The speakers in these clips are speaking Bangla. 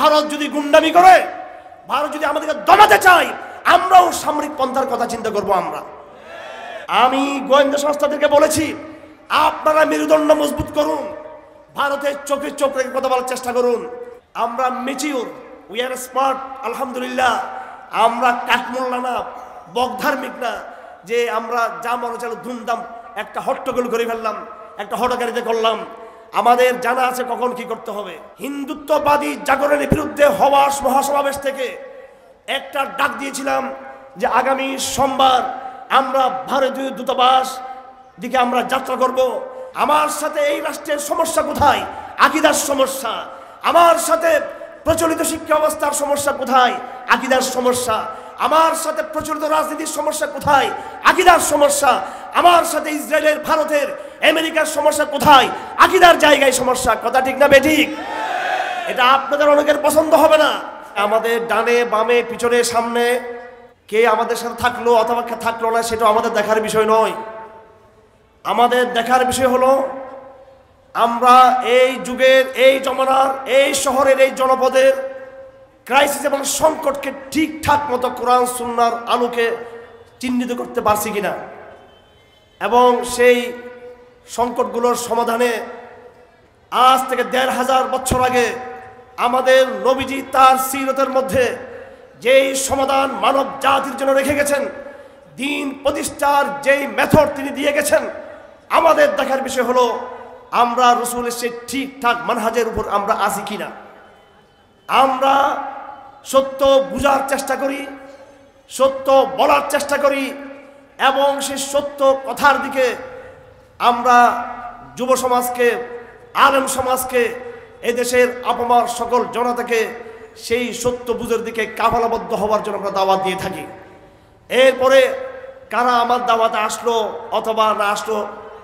ভারত যদি গুন্ডামি করে, ভারত যদি আমাদেরকে দমাতে চায়, আমরাও সামরিক পন্থার কথা চিন্তা করব আমরা। আমি গোয়েন্দা সংস্থাদেরকে বলেছি, আপনারা মেরুদণ্ড মজবুত করুন, ভারতের চোখে চোখ রেখে কথা বলার চেষ্টা করুন। আমরা মেচিউর উই আর স্মার্ট আলহামদুলিল্লাহ। আমরা কাঠমোল্লা না বকধার্মিক না, যে আমরা যা মনে চাল ধুমধাম একটা হট্টগোল করে ফেললাম, একটা হটগাড়িতে করলাম। আমাদের জানা আছে কখন কি করতে হবে। হিন্দুত্ববাদী জাগরণের বিরুদ্ধে হওয়া মহাসমাবেশ থেকে একটা ডাক দিয়েছিলাম যে আগামী সোমবার আমরা ভারতীয় দূতাবাস দিকে আমরা যাত্রা করব। আমার সাথে এই রাষ্ট্রের সমস্যা কোথায়? আকিদার সমস্যা। আমার সাথে প্রচলিত শিক্ষা ব্যবস্থার সমস্যা কোথায়? আকিদার সমস্যা। আমার সাথে প্রচলিত রাজনীতির সমস্যা কোথায়? আকিদার সমস্যা। আমার সাথে ইসরায়েলের, ভারতের, আমেরিকার সমস্যা কোথায়? আকিদার জায়গায় সমস্যা। কথা ঠিক না বেঠিক? এটা আপনাদের অনেকের পছন্দ হবে না। আমাদের ডানে, বামে, পিছনে, সামনে কে আমাদের সাথে থাকল অথবা থাকল না সেটা আমাদের দেখার বিষয় নয়। আমাদের দেখার বিষয় হলো, আমরা এই যুগের, এই জমানার, এই শহরের, এই জনপদের ক্রাইসিস এবং সংকটকে ঠিকঠাক মতো কোরআন সুন্নার আলোকে চিহ্নিত করতে পারছি কিনা? এবং সেই সংকটগুলোর সমাধানে আজ থেকে দেড় হাজার বছর আগে আমাদের নবীজি তার সিরতের মধ্যে যেই সমাধান মানব জাতির জন্য রেখে গেছেন, দিন প্রতিষ্ঠার যেই মেথড তিনি দিয়ে গেছেন, আমাদের দেখার বিষয় হলো, আমরা রসুলের সেই ঠিকঠাক মানহাজের উপর আমরা আছি কিনা? আমরা সত্য বুঝার চেষ্টা করি, সত্য বলার চেষ্টা করি, এবং সেই সত্য কথার দিকে আমরা যুব সমাজকে, আলেম সমাজকে, এদেশের আপমার সকল জনতাকে সেই সত্য বুঝের দিকে কাফালাবদ্ধ হওয়ার জন্য আমরা দাওয়াত দিয়ে থাকি। এরপরে কারা আমার দাওয়াতে আসলো অথবা না আসলো,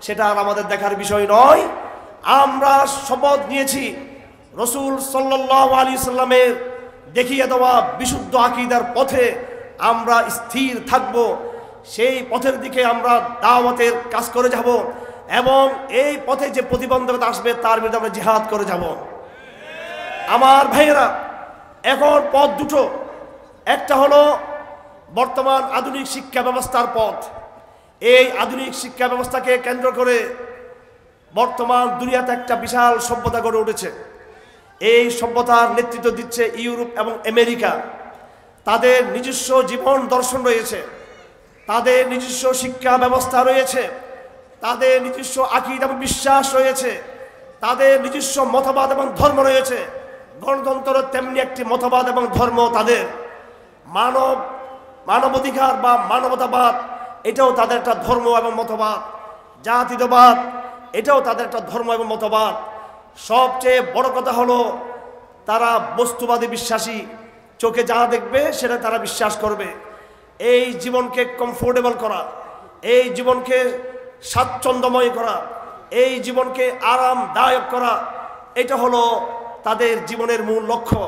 সেটা আর আমাদের দেখার বিষয় নয়। আমরা শপথ নিয়েছি। রসুল সাল্লাহ আলী সাল্লামের দেখিয়ে দেওয়া বিশুদ্ধ আকিদার পথে আমরা স্থির থাকব, সেই পথের দিকে আমরা দাওয়াতের কাজ করে যাব এবং এই পথে যে প্রতিবন্ধকতা আসবে তার বিরুদ্ধে আমরা জিহাদ করে যাব। আমার ভাইয়েরা, এখন পথ দুটো। একটা হলো বর্তমান আধুনিক শিক্ষা ব্যবস্থার পথ। এই আধুনিক শিক্ষা ব্যবস্থাকে কেন্দ্র করে বর্তমান দুনিয়াতে একটা বিশাল সভ্যতা গড়ে উঠেছে। এই সভ্যতার নেতৃত্ব দিচ্ছে ইউরোপ এবং আমেরিকা। তাদের নিজস্ব জীবন দর্শন রয়েছে, তাদের নিজস্ব শিক্ষা ব্যবস্থা রয়েছে, তাদের নিজস্ব আকিদ এবং বিশ্বাস রয়েছে, তাদের নিজস্ব মতবাদ এবং ধর্ম রয়েছে। গণতন্ত্র তেমনি একটি মতবাদ এবং ধর্ম তাদের। মানব, মানবাধিকার বা মানবতাবাদ, এটাও তাদের একটা ধর্ম এবং মতবাদ। জাতীয়বাদ এটাও তাদের একটা ধর্ম এবং মতবাদ। সবচেয়ে বড় কথা হলো তারা বস্তুবাদী বিশ্বাসী। চোখে যা দেখবে, সেটা তারা বিশ্বাস করবে। এই জীবনকে কমফোর্টেবল করা, এই জীবনকে স্বাচ্ছন্দ্যময় করা, এই জীবনকে আরামদায়ক করা, এটা হলো তাদের জীবনের মূল লক্ষ্য।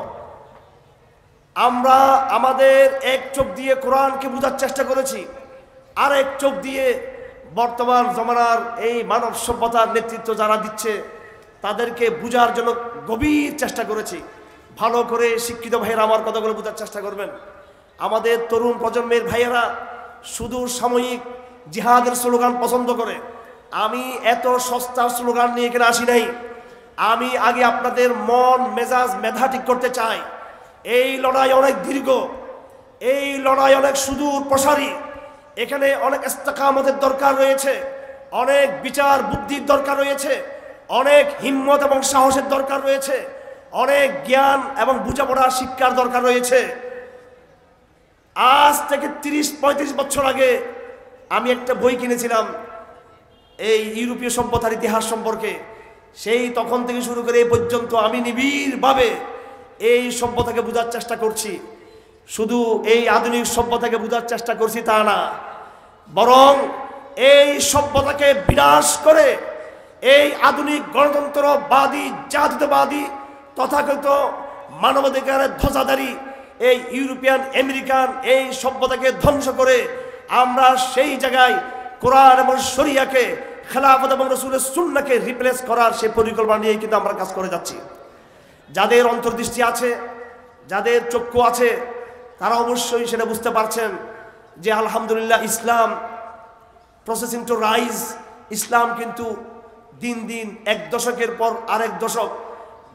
আমরা আমাদের এক চোখ দিয়ে কোরআনকে বোঝার চেষ্টা করেছি আর এক চোখ দিয়ে বর্তমান জমানার এই মানব সভ্যতার নেতৃত্ব যারা দিচ্ছে তাদেরকে বুঝার জন্য গভীর চেষ্টা করেছি। ভালো করে শিক্ষিত ভাইয়েরা আমার কথাগুলো বোঝার চেষ্টা করবেন। আমাদের তরুণ প্রজন্মের ভাইয়েরা শুধু সাময়িক জিহাদের স্লোগান পছন্দ করে। আমি এত সস্তার স্লোগান নিয়ে এখানে আসি নাই। আমি আগে আপনাদের মন, মেজাজ, মেধা ঠিক করতে চাই। এই লড়াই অনেক দীর্ঘ। এই লড়াই অনেক সুদূর প্রসারী। এখানে অনেক ইস্তেকামতের দরকার রয়েছে। অনেক বিচার বুদ্ধির দরকার রয়েছে। অনেক হিম্মত এবং সাহসের দরকার রয়েছে। অনেক জ্ঞান এবং বুঝাপড়ার শিক্ষার দরকার রয়েছে। আজ থেকে তিরিশ, পঁয়ত্রিশ বছর আগে আমি একটা বই কিনেছিলাম এই ইউরোপীয় সভ্যতার ইতিহাস সম্পর্কে। সেই তখন থেকে শুরু করে এই পর্যন্ত আমি নিবিড়ভাবে এই সভ্যতাকে বোঝার চেষ্টা করছি। শুধু এই আধুনিক সভ্যতাকে বোঝার চেষ্টা করছি তা না, বরং এই সভ্যতাকে বিনাশ করে এই আধুনিক গণতন্ত্রবাদী, জাতীয়তাবাদী, তথাকথিত মানবাধিকারের ধ্বজাধারী এই ইউরোপিয়ান, আমেরিকান, এই সভ্যতাকে ধ্বংস করে আমরা সেই জায়গায় কোরআন এবং শরিয়াকে, খেলাফত এবং রসুলের সুন্নাকে রিপ্লেস করার সেই পরিকল্পনা নিয়ে কিন্তু আমরা কাজ করে যাচ্ছি। যাদের অন্তর্দৃষ্টি আছে, যাদের চক্ষু আছে, তারা অবশ্যই সেটা বুঝতে পারছেন যে আলহামদুলিল্লাহ ইসলাম প্রসেসিং টু রাইজ ইসলাম কিন্তু দিন দিন এক দশকের পর আরেক দশক,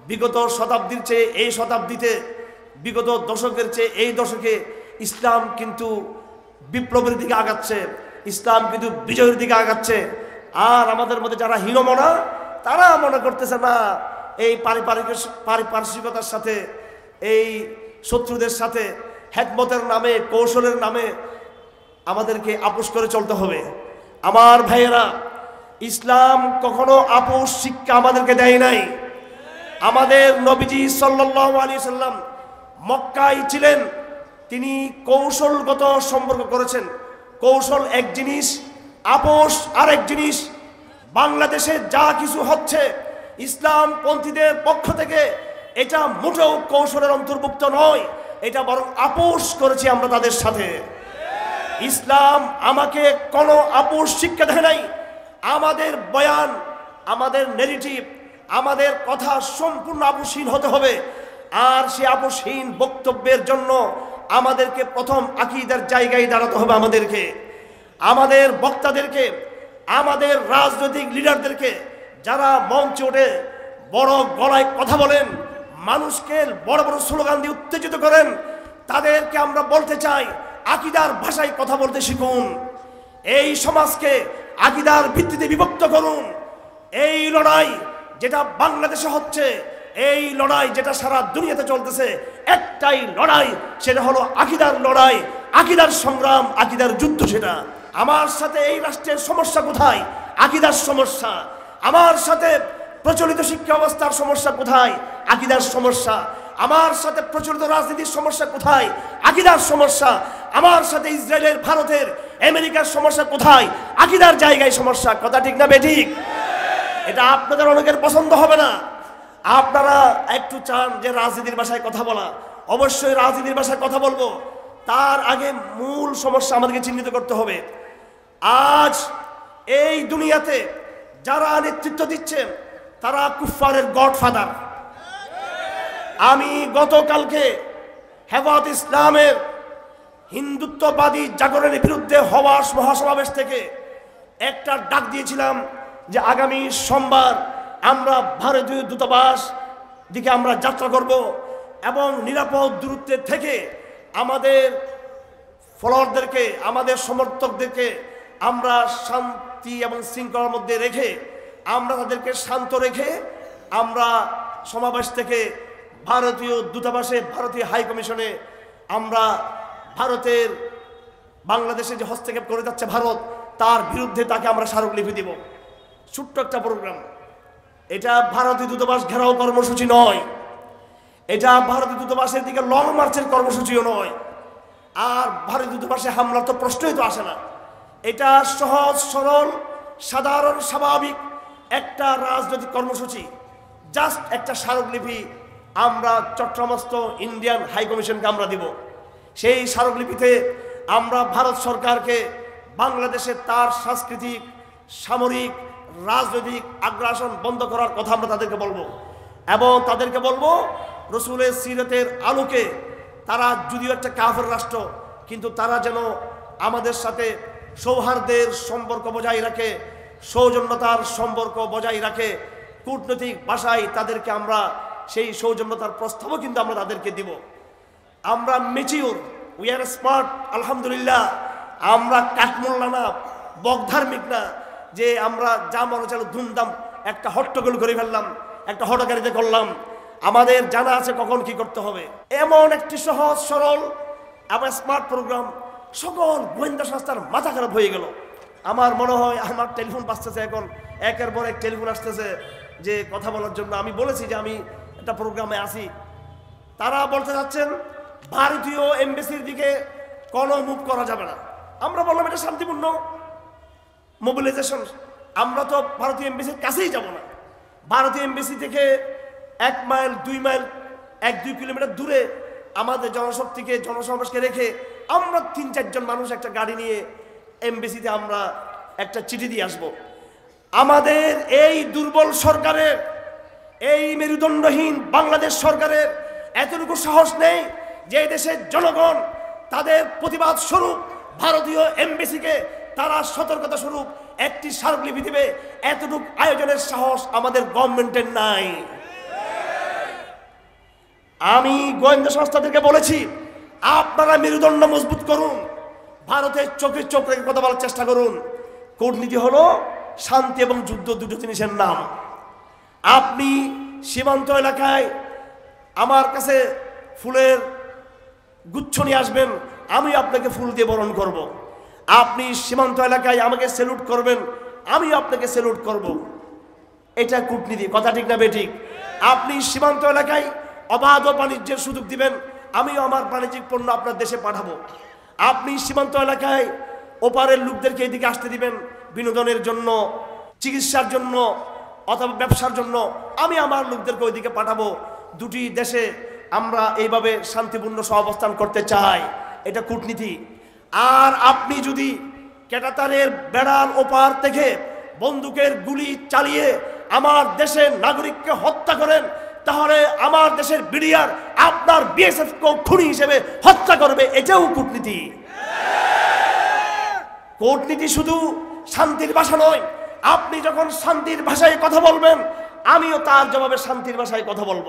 বিগত শতাব্দীর চেয়ে এই শতাব্দীতে, বিগত দশকের চেয়ে এই দশকে ইসলাম কিন্তু বিপ্লবের দিকে আগাচ্ছে, ইসলাম কিন্তু বিজয়ের দিকে আগাচ্ছে। আর আমাদের মধ্যে যারা হীনমনা, তারা মনে করতেছে, না, এই পারিপারিক পারিপার্শ্বিকতার সাথে, এই শত্রুদের সাথে, হেকমতের নামে, কৌশলের নামে আমাদেরকে আপোষ করে চলতে হবে। আমার ভাইয়েরা ইসলাম কখনো আপোষ শিক্ষা আমাদেরকে দেয় নাই। আমাদের নবীজি সাল্লাল্লাহু আলাইহি সাল্লাম মক্কায় ছিলেন, তিনি কৌশলগত সম্পর্ক করেছেন। কৌশল এক জিনিস, আপোষ আরেক জিনিস। বাংলাদেশে যা কিছু হচ্ছে, ইসলাম পন্থীদের পক্ষ থেকে এটা মোটেও কৌশলের অন্তর্ভুক্ত নয়, এটা বরং আপোষ করেছি আমরা তাদের সাথে। ইসলাম আমাকে কোনো আপোষ শিক্ষা দেয় নাই আমাদের বয়ান, আমাদের নেগেটিভ আমাদের কথা সম্পূর্ণ আপোষহীন হতে হবে। আর সে আপোষহীন বক্তব্যের জন্য আমাদেরকে প্রথম আকিদার জায়গায় দাঁড়াতে হবে আমাদেরকে। আমাদের বক্তাদেরকে, আমাদের রাজনৈতিক লিডারদেরকে যারা মঞ্চে ওঠে বড় গলায় কথা বলেন, মানুষকে বড় বড় স্লোগান দিয়ে উত্তেজিত করেন, তাদেরকে আমরা বলতে চাই, আকিদার ভাষায় কথা বলতে শিখুন। এই সমাজকে আকিদার ভিত্তিতে বিভক্ত করুন। এই লড়াই যেটা বাংলাদেশে হচ্ছে, এই লড়াই যেটা সারা দুনিয়াতে চলতেছে, একটাই লড়াই, সেটা হলো আকিদার লড়াই। আকিদার সংগ্রাম, আকিদার যুদ্ধ সেটা। আমার সাথে এই রাষ্ট্রের সমস্যা কোথায়? আকিদার সমস্যা। আমার সাথে প্রচলিত শিক্ষা ব্যবস্থার সমস্যা কোথায়? আকিদার সমস্যা। আমার সাথে প্রচলিত রাজনীতির সমস্যা কোথায়? আকিদার সমস্যা। আমার সাথে ইসরায়েলের, ভারতের আমেরিকার সমস্যা কোথায়? আকিদার জায়গায় সমস্যা। কথা ঠিক না বেঠিক? এটা আপনাদের অনেকের পছন্দ হবে না। আপনারা একটু চান যে রাজনীতির ভাষায় কথা বলা। অবশ্যই রাজনীতির ভাষায় কথা বলব। তার আগে মূল সমস্যা আমাদেরকে চিহ্নিত করতে হবে। আজ এই দুনিয়াতে যারা নেতৃত্ব দিচ্ছেন তারা কুফারের গডফাদার। আমি গতকালকে হেফাত ইসলামের হিন্দুত্ববাদী জাগরণের বিরুদ্ধে হওয়া মহাসমাবেশ থেকে একটা ডাক দিয়েছিলাম যে আগামী সোমবার আমরা ভারতীয় দূতাবাস দিকে আমরা যাত্রা করব এবং নিরাপদ দূরত্বের থেকে আমাদের ফলোয়ারদেরকে, আমাদের সমর্থকদেরকে আমরা শান্তি এবং শৃঙ্খলার মধ্যে রেখে, আমরা তাদেরকে শান্ত রেখে আমরা সমাবেশ থেকে ভারতীয় দূতাবাসে, ভারতীয় হাই কমিশনে আমরা ভারতের বাংলাদেশে যে হস্তক্ষেপ করে যাচ্ছে ভারত, তার বিরুদ্ধে তাকে আমরা স্মারকলিপি দিব। ছোট্ট একটা প্রোগ্রাম এটা ভারতীয় দূতাবাস ঘেরাও কর্মসূচি নয়। এটা ভারতীয় দূতাবাসের দিকে লং মার্চের কর্মসূচিও নয়। আর ভারতীয় দূতাবাসে হামলার তো প্রশ্নই তো আসে না। এটা সহজ, সরল, সাধারণ, স্বাভাবিক একটা রাজনৈতিক কর্মসূচি। জাস্ট একটা স্মারকলিপি আমরা চট্টগ্রামস্থ ইন্ডিয়ান হাই কমিশনকে আমরা দিব। সেই স্মারকলিপিতে আমরা ভারত সরকারকে বাংলাদেশের তার সাংস্কৃতিক, সামরিক, রাজনৈতিক আগ্রাসন বন্ধ করার কথা আমরা তাদেরকে বলব। এবং তাদেরকে বলব, রসুলের সিরতের আলোকে তারা যদিও একটা কাফের রাষ্ট্র, কিন্তু তারা যেন আমাদের সাথে সৌহার্দ্যের সম্পর্ক বজায় রাখে, সৌজন্যতার সম্পর্ক বজায় রাখে, কূটনৈতিক ভাষায় তাদেরকে আমরা সেই সৌজন্যতার প্রস্তাবও কিন্তু আমরা তাদেরকে দিব। আমরা মেচিউর উই আর স্মার্ট আলহামদুলিল্লাহ। আমরা কাঠমোল্লা না বকধার্মিক না, যে আমরা যা মনে চালো ধুমধাম, একটা হট্টগোল করে ফেললাম, একটা হটগাড়িতে করলাম। আমাদের জানা আছে কখন কি করতে হবে। এমন একটি সহজ, সরল এবং স্মার্ট প্রোগ্রাম সকল গোয়েন্দা সংস্থার মাথা খারাপ হয়ে গেল। আমার মনে হয়, আমার টেলিফোন বাজতেছে এখন। একের পর এক টেলিফোন আসতেছে যে কথা বলার জন্য। আমি বলেছি যে আমি একটা প্রোগ্রামে আসি তারা বলতে যাচ্ছেন ভারতীয় এমবেসির দিকে কোনো মুভ করা যাবে না। আমরা বললাম এটা শান্তিপূর্ণ মোবিলাইজেশন আমরা তো ভারতীয় এমবেসির কাছেই যাব না। ভারতীয় এমবেসি থেকে এক মাইল, দুই মাইল, এক, দুই কিলোমিটার দূরে আমাদের জনশক্তিকে, জনসমাবেশকে রেখে আমরা তিন, চারজন মানুষ একটা গাড়ি নিয়ে এমবেসিতে আমরা একটা চিঠি দিয়ে আসব। আমাদের এই দুর্বল সরকারের, এই মেরুদণ্ডহীন বাংলাদেশ সরকারের এতটুকু সাহস নেই যে দেশের জনগণ তাদের প্রতিবাদ স্বরূপ ভারতীয় এমবিসিকে তারা সতর্কতা স্বরূপ একটি স্মারকলিপি দিবে, এতটুকু আয়োজনের সাহস আমাদের গভর্নমেন্টের নাই। আমি গোয়েন্দা সংস্থাদেরকে বলেছি, আপনারা মেরুদণ্ড মজবুত করুন, ভারতের চোখে চোখ রেখে কথা বলার চেষ্টা করুন। কূটনীতি হলো শান্তি এবং যুদ্ধ দুটো জিনিসের নাম। আপনি সীমান্ত এলাকায় আমার কাছে ফুলের গুচ্ছ নিয়ে আসবেন, আমি আপনাকে ফুল দিয়ে বরণ করব। আপনি সীমান্ত এলাকায় আমাকে সেলুট করবেন, আমি আপনাকে সেলুট করব। এটা কূটনীতি, কথা ঠিক না বেঠিক আপনি সীমান্ত এলাকায় অবাধ বাণিজ্যের সুযোগ দিবেন, আমিও আমার বাণিজ্যিক পণ্য আপনার দেশে পাঠাবো আপনি সীমান্ত এলাকায় ওপারের লোকদেরকে এদিকে আসতে দিবেন, বিনোদনের জন্য, চিকিৎসার জন্য, অথবা ব্যবসার জন্য, আমি আমার লোকদেরকে ওইদিকে পাঠাবো দুটি দেশে আমরা এইভাবে শান্তিপূর্ণ সহাবস্থান করতে চাই। এটা কূটনীতি। আর আপনি যদি কেটাতারের বেড়ার ওপার থেকে বন্দুকের গুলি চালিয়ে আমার দেশের নাগরিককে হত্যা করেন, তাহলে আমার দেশের বিডিআর আপনার বিএসএফ খুনি হিসেবে হত্যা করবে। এটাও কূটনীতি। কূটনীতি শুধু শান্তির ভাষা নয়। আপনি যখন শান্তির ভাষায় কথা বলবেন, আমিও তার জবাবে শান্তির ভাষায় কথা বলব।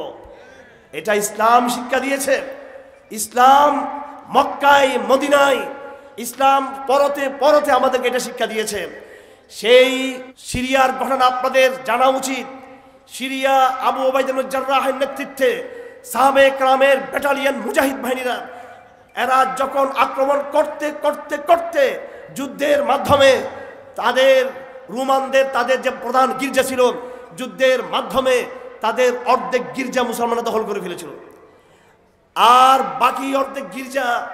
এটা ইসলাম শিক্ষা দিয়েছে। ইসলাম মক্কায়, মদিনায়, ইসলাম পরতে পরতে আমাদেরকে এটা শিক্ষা দিয়েছে। সেই সিরিয়ার ঘটনা আপনাদের জানা উচিত। সিরিয়া আবু ওবায়দুজ্জারাহের নেতৃত্বে সাহাবে ক্রামের ব্যাটালিয়ন মুজাহিদ বাহিনীরা, এরা যখন আক্রমণ করতে করতে করতে যুদ্ধের মাধ্যমে তাদের রুমানদের, তাদের যে প্রধান গির্জা ছিল, যুদ্ধের মাধ্যমে তাদের অর্ধেক গির্জা মুসলমানরা দখল করে ফেলেছিল। আর বাকি অর্ধেক গির্জা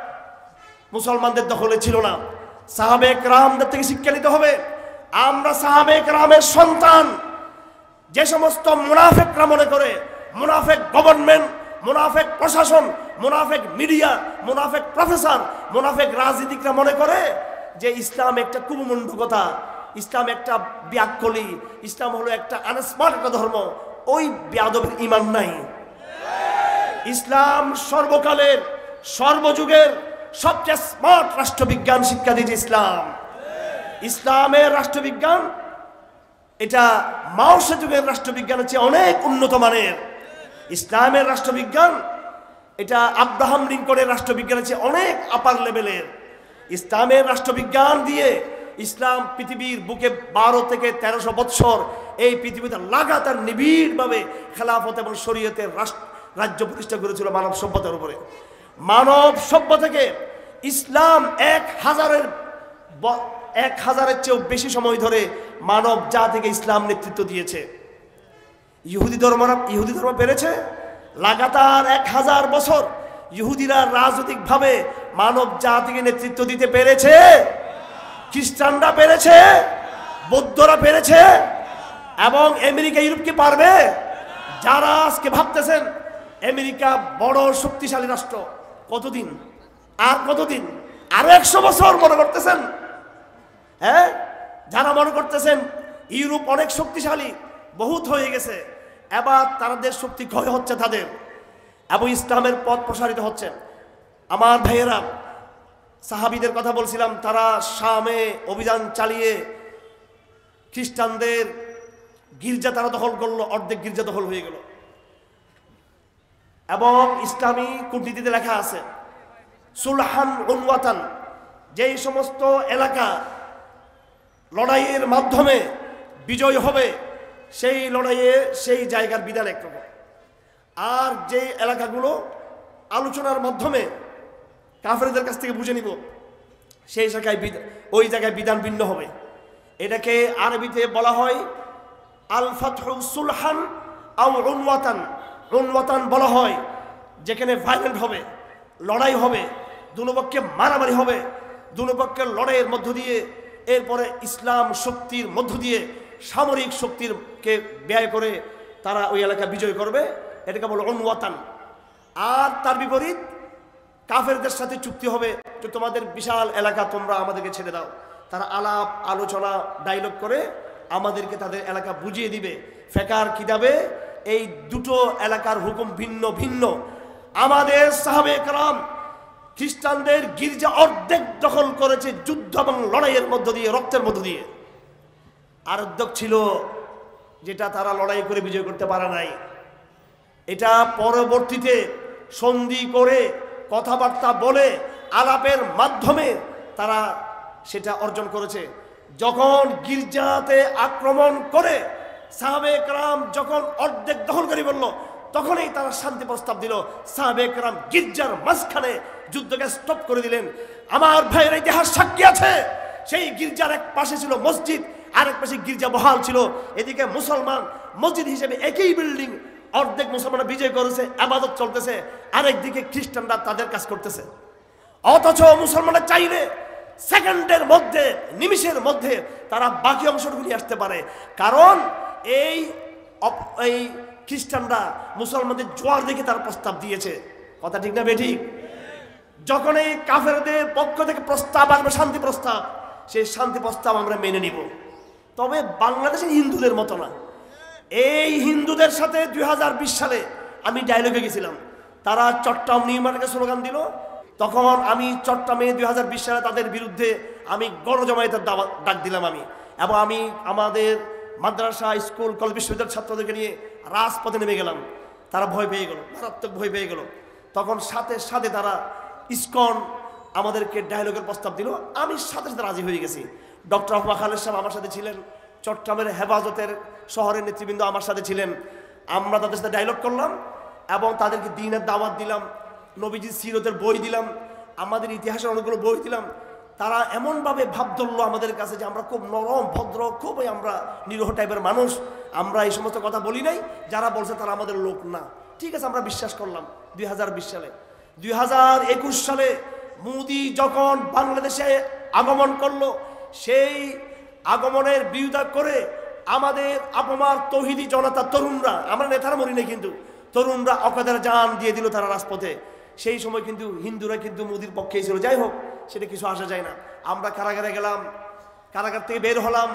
মুসলমানদের দখলে ছিল না। সাহাবেক রামদের থেকে শিক্ষা নিতে হবে। আমরা সাহাবেক রামের সন্তান। যে সমস্ত মুনাফেকরা মনে করে, মুনাফেক গভর্নমেন্ট, মুনাফেক প্রশাসন, মুনাফেক মিডিয়া, মুনাফেক প্রফেসর, মুনাফেক রাজনীতিকরা মনে করে যে ইসলাম একটা কুমুন্ডকতা ইসলাম একটা ব্যাকলি ইসলাম হলো একটা আনস্মার্ট একটা ধর্ম। ওই বেয়াদবের ইমান নাই। ইসলাম সর্বকালের, সর্বযুগের সবচেয়ে স্মার্ট রাষ্ট্রবিজ্ঞান শিক্ষা দিয়েছে ইসলাম। ইসলামের রাষ্ট্রবিজ্ঞান, এটা মাওসে যুগের রাষ্ট্রবিজ্ঞানের চেয়ে অনেক উন্নত মানের। ইসলামের রাষ্ট্রবিজ্ঞান, এটা আব্রাহাম লিঙ্কনের রাষ্ট্রবিজ্ঞানের চেয়ে অনেক আপার লেভেলের ইসলামের রাষ্ট্রবিজ্ঞান দিয়ে ইসলাম পৃথিবীর বুকে বারো থেকে তেরোশো বৎসর এই পৃথিবীতে লাগাতার নিবিড়ভাবে খেলাফত এবং শরীয়তের রাষ্ট্র রাজ্য প্রতিষ্ঠা করেছিল মানব সভ্যতার উপরে। মানব সভ্য থেকে ইসলাম এক হাজারের এক হাজারের চেয়েও বেশি সময় ধরে মানব জাতিকে ইসলাম নেতৃত্ব দিয়েছে। ইহুদি ধর্ম ইহুদি ধর্ম পেরেছে? লাগাতার এক হাজার বছর ইহুদিরা রাজনৈতিকভাবে মানব জাতিকে নেতৃত্ব দিতে পেরেছে? খ্রিস্টানরা পেরেছে, বৌদ্ধরা পেরেছে, এবং আমেরিকা, ইউরোপ কি পারবে? যারা আজকে ভাবতেছেন, আমেরিকা বড় শক্তিশালী রাষ্ট্র, কতদিন? আর কতদিন? আরও একশো বছর মনে করতেছেন? হ্যাঁ? যারা মনে করতেছেন, ইউরোপ অনেক শক্তিশালী, বহুত হয়ে গেছে, এবার তাদের শক্তি ক্ষয় হচ্ছে তাদের, এবং ইসলামের পথ প্রসারিত হচ্ছে। আমার ভাইয়েরা সাহাবিদের কথা বলছিলাম, তারা শামে অভিযান চালিয়ে খ্রিস্টানদের গির্জা তারা দখল করল, অর্ধেক গির্জা দখল হয়ে গেল। এবং ইসলামী কূটনীতিতে লেখা আছে, সুলহান উনওয়াতান, যেই সমস্ত এলাকা লড়াইয়ের মাধ্যমে বিজয় হবে, সেই লড়াইয়ে সেই জায়গার বিধান একরকম। আর যে এলাকাগুলো আলোচনার মাধ্যমে কাফেরদের কাছ থেকে বুঝে নিব। সেই জায়গায় ওই জায়গায় বিধান ভিন্ন হবে। এটাকে আরবিতে বলা হয় আল ফাতহু সুলহান আও উনওয়াতান। উনওয়াতান বলা হয়, যেখানে ভাইলেন্ট হবে, লড়াই হবে দুপক্ষে মারামারি হবে দুপক্ষের লড়াইয়ের মধ্য দিয়ে, এরপরে ইসলাম শক্তির মধ্য দিয়ে, সামরিক শক্তির কে ব্যয় করে তারা ওই এলাকা বিজয় করবে। এটাকে বলে অনুয়াতান আর তার বিপরীত কাফেরদের সাথে চুক্তি হবে যে তোমাদের বিশাল এলাকা তোমরা আমাদেরকে ছেড়ে দাও। তারা আলাপ, আলোচনা ডায়লগ করে আমাদেরকে তাদের এলাকা বুঝিয়ে দিবে। ফেকার কিতাবে এই দুটো এলাকার হুকুম ভিন্ন ভিন্ন। আমাদের সাহাবে কালাম খ্রিস্টানদের গির্জা অর্ধেক দখল করেছে যুদ্ধ এবং লড়াইয়ের মধ্য দিয়ে, রক্তের মধ্য দিয়ে। আর অর্ধেক ছিল যেটা তারা লড়াই করে বিজয় করতে পারে নাই। এটা পরবর্তীতে সন্ধি করে কথাবার্তা বলে আলাপের মাধ্যমে তারা সেটা অর্জন করেছে। যখন গির্জাতে আক্রমণ করে সাহাবেক রাম যখন অর্ধেক দখলকারী বলল, তখনই তারা শান্তি প্রস্তাব দিল। সাহাবেক রাম গির্জার মাঝখানে যুদ্ধকে স্টপ করে দিলেন। আমার ভাইয়ের ইতিহাস সাক্ষী আছে। সেই গির্জার এক পাশে ছিল মসজিদ, আরেক পাশে গির্জা বহাল ছিল। এদিকে মুসলমান মসজিদ হিসেবে একই বিল্ডিং অর্ধেক মুসলমানরা বিজয় করেছে, আবাদত চলতেছে, আরেক দিকে খ্রিস্টানরা তাদের কাজ করতেছে। অথচ মুসলমানরা চাইলে সেকেন্ডের মধ্যে, নিমিষের মধ্যে তারা বাকি নিয়ে আসতে পারে। কারণ এই এই খ্রিস্টানরা মুসলমানদের জোয়ার দেখে তার প্রস্তাব দিয়েছে। কথা ঠিক না বেঠিক? যখন এই কাফেরদের পক্ষ থেকে প্রস্তাব আসবে, শান্তি প্রস্তাব, সেই শান্তি প্রস্তাব আমরা মেনে নিব। তবে বাংলাদেশের হিন্দুদের মতো না। এই হিন্দুদের সাথে দুই হাজার বিশ সালে আমি ডায়লগে গেছিলাম। তারা চট্টগ্রাম নির্মাণকে স্লোগান দিল। তখন আমি চট্টগ্রামে দুই সালে তাদের বিরুদ্ধে আমি গণজমায়েতের ডাক দিলাম আমি। এবং আমি আমাদের মাদ্রাসা, স্কুল, কলেজ, বিশ্ববিদ্যালয়ের ছাত্রদেরকে নিয়ে রাজপথে নেমে গেলাম। তারা ভয় পেয়ে গেল, মারাত্মক ভয় পেয়ে গেল। তখন সাথে সাথে তারা ইস্কন আমাদেরকে ডায়লগের প্রস্তাব দিল। আমি সাথে সাথে রাজি হয়ে গেছি। ডক্টর আহমা খালেদ সাহেব আমার সাথে ছিলেন। চট্টগ্রামের হেফাজতের শহরের নেতৃবৃন্দ আমার সাথে ছিলেন। আমরা তাদের সাথে ডায়লগ করলাম এবং তাদেরকে দিনের দাওয়াত দিলাম, নবীজির সিরতের বই দিলাম, আমাদের ইতিহাসের অনেকগুলো বই দিলাম। তারা এমনভাবে ভাব ধরলো আমাদের কাছে যে আমরা খুব নরম, ভদ্র, খুবই আমরা নিরহ টাইপের মানুষ। আমরা এই সমস্ত কথা বলি নাই, যারা বলছে তারা আমাদের লোক না। ঠিক আছে, আমরা বিশ্বাস করলাম দুই হাজার বিশ সালে। দুই হাজার একুশ সালে মোদি যখন বাংলাদেশে আগমন করল, সেই আগমনের বিরোধিতা করে আমাদের আপমার তহিদি জনতা তরুণরা, আমরা নেতারা মরি নাই কিন্তু, তরুণরা অকাদের জান দিয়ে দিল তারা রাজপথে। সেই সময় কিন্তু হিন্দুরা কিন্তু মোদির পক্ষে ছিল। যাই হোক, সেটা কিছু আসা যায় না। আমরা কারাগারে গেলাম, কারাগার থেকে বের হলাম,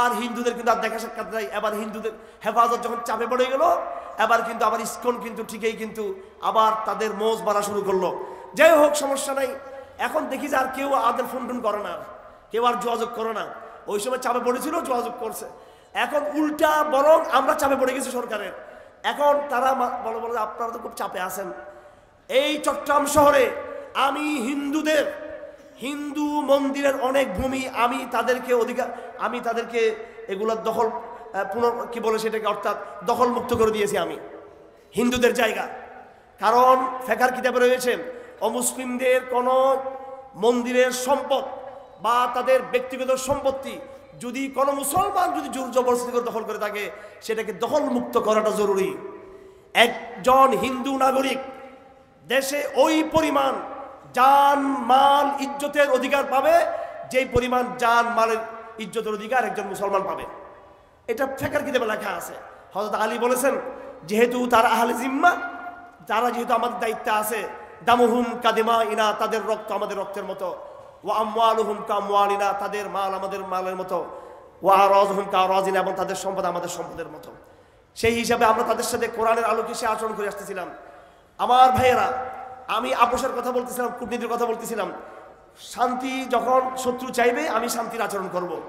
আর হিন্দুদের কিন্তু আর দেখা সাক্ষাৎ নাই। এবার হিন্দুদের হেফাজত যখন চাপে পড়ে গেল, এবার কিন্তু আবার ইস্কন কিন্তু ঠিকই কিন্তু আবার তাদের মোজ বাড়া শুরু করল। যাই হোক, সমস্যা নাই। এখন দেখি যে আর কেউ আদের ফোন টোন করে না, কেউ আর যোগাযোগ করে না। ওই সময় চাপে পড়েছিল, যোগাযোগ করছে। এখন উল্টা বরং আমরা চাপে পড়ে গেছি সরকারের। এখন তারা বলে বলে, আপনারা তো খুব চাপে আছেন। এই চট্টগ্রাম শহরে আমি হিন্দুদের, হিন্দু মন্দিরের অনেক ভূমি, আমি তাদেরকে অধিকার, আমি তাদেরকে এগুলোর দখল পুনর, কি বলে সেটাকে, অর্থাৎ দখল মুক্ত করে দিয়েছি আমি। হিন্দুদের জায়গা। কারণ ফেকার কিতাবে রয়েছে, অমুসলিমদের কোনো মন্দিরের সম্পদ বা তাদের ব্যক্তিগত সম্পত্তি যদি কোনো মুসলমান যদি জোর জবরদস্তি করে দখল করে থাকে, সেটাকে দখল মুক্ত করাটা জরুরি। একজন হিন্দু নাগরিক দেশে ওই পরিমাণ জান, মাল, ইজ্জতের অধিকার পাবে, যেই পরিমাণ জান, মালের ইজ্জতের অধিকার একজন মুসলমান পাবে। এটা ফেকার কিতাবে লেখা আছে। হজরত আলী বলেছেন, যেহেতু তারা আহলে জিম্মা, তারা যেহেতু আমাদের দায়িত্বে আছে, দামুহুম কাদিমা ইনা তাদের রক্ত আমাদের রক্তের মতো ও তাদের মাল আমাদের মালের মতো। ও আরজহুম কা রাজিনা এবং তাদের সম্পদ আমাদের সম্পদের মতো। সেই হিসাবে আমরা তাদের সাথে কোরআনের আলোকে সে আচরণ করে আসতেছিলাম। আমার ভাইয়েরা, আমি আপোষের কথা বলতেছিলাম, কূটনীতির কথা বলতেছিলাম। শান্তি যখন শত্রু চাইবে, আমি শান্তির আচরণ করব।